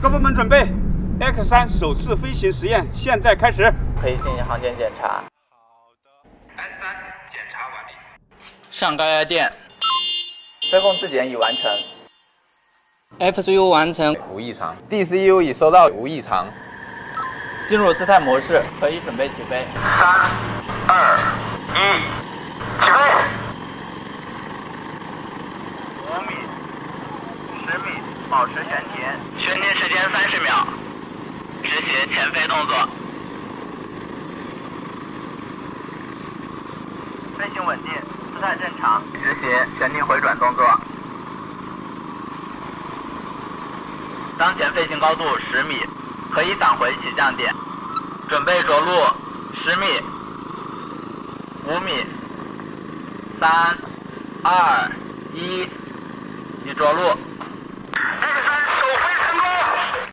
各部门准备，X 三首次飞行实验现在开始。可以进行航检检查。好的。X 三检查完毕。上高压电。飞控质检已完成。FCU 完成，无异常。DCU 已收到，无异常。进入姿态模式，可以准备起飞。三、二、一，起飞！五米、十米，保持悬停，悬停时间三十秒。执行前飞动作。飞行稳定，姿态正常。执行悬停回转动作。当前飞行高度十米，可以返回起降点。准备着陆，十米，五米，三、二、一，已着陆。